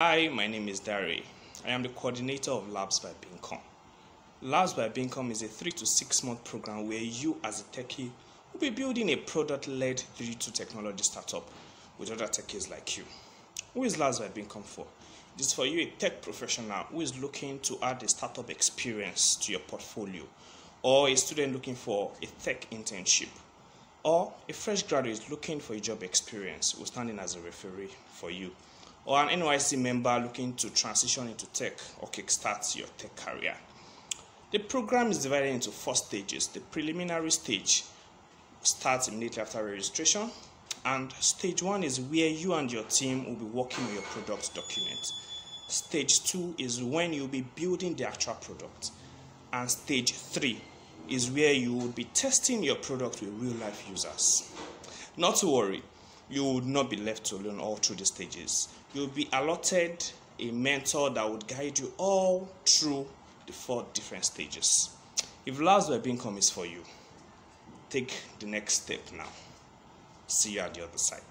Hi, my name is Dari. I am the coordinator of Labs by Bincom. Labs by Bincom is a three to six month program where you, as a techie, will be building a product led digital technology startup with other techies like you. Who is Labs by Bincom for? It is for you, a tech professional who is looking to add a startup experience to your portfolio, or a student looking for a tech internship, or a fresh graduate looking for a job experience who's standing as a referee for you or an NYSC member looking to transition into tech or kickstart your tech career. The program is divided into four stages. The preliminary stage starts immediately after registration, and stage one is where you and your team will be working on your product document. Stage two is when you'll be building the actual product, and stage three is where you will be testing your product with real life users. Not to worry, you would not be left alone all through the stages. You'll be allotted a mentor that would guide you all through the four different stages. If Labs by Bincom is for you, take the next step now. See you at the other side.